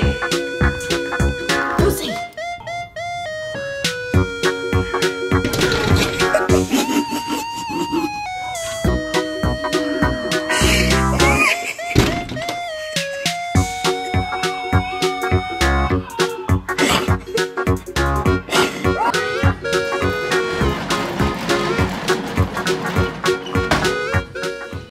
big.